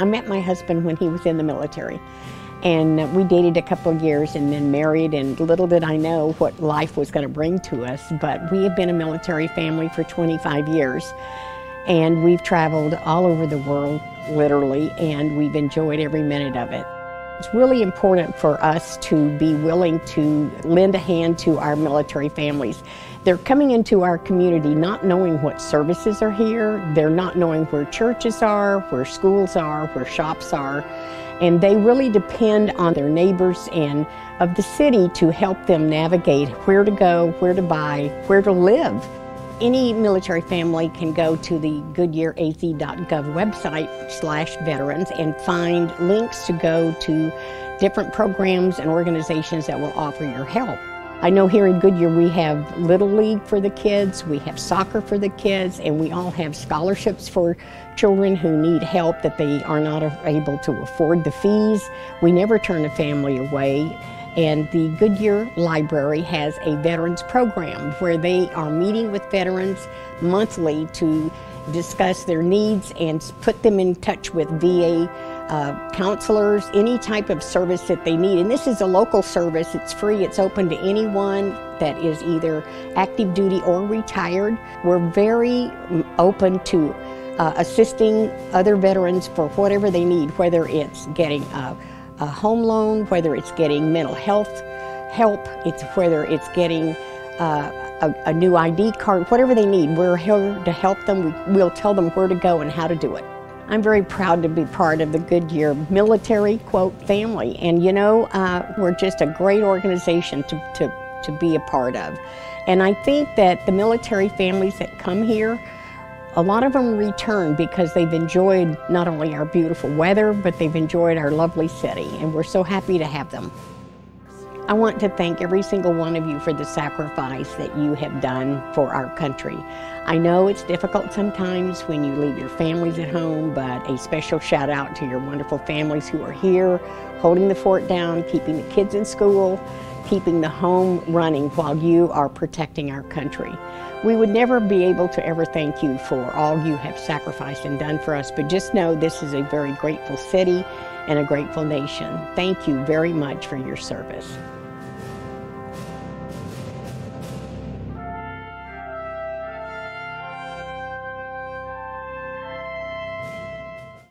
I met my husband when he was in the military. And we dated a couple of years and then married, and little did I know what life was going to bring to us. But we have been a military family for 25 years, and we've traveled all over the world, literally, and we've enjoyed every minute of it. It's really important for us to be willing to lend a hand to our military families. They're coming into our community not knowing what services are here, they're not knowing where churches are, where schools are, where shops are, and they really depend on their neighbors and of the city to help them navigate where to go, where to buy, where to live. Any military family can go to the goodyearaz.gov website slash veterans and find links to go to different programs and organizations that will offer your help. I know here in Goodyear we have Little League for the kids, we have soccer for the kids, and we all have scholarships for children who need help that they are not able to afford the fees. We never turn a family away. And the Goodyear Library has a veterans program where they are meeting with veterans monthly to discuss their needs and put them in touch with VA uh, counselors, any type of service that they need. And this is a local service, it's free, it's open to anyone that is either active duty or retired. We're very mm, open to uh, assisting other veterans for whatever they need, whether it's getting a a home loan, whether it's getting mental health help, it's whether it's getting uh, a, a, new ID card, whatever they need, we're here to help them. We, we'll tell them where to go and how to do it. I'm very proud to be part of the Goodyear military, quote, family. And you know, uh, we're just a great organization to, to, to be a part of. And I think that the military families that come here a lot of them return because they've enjoyed not only our beautiful weather, but they've enjoyed our lovely city, and we're so happy to have them. I want to thank every single one of you for the sacrifice that you have done for our country. I know it's difficult sometimes when you leave your families at home, but a special shout out to your wonderful families who are here, holding the fort down, keeping the kids in school, keeping the home running while you are protecting our country. We would never be able to ever thank you for all you have sacrificed and done for us, but just know this is a very grateful city and a grateful nation. Thank you very much for your service.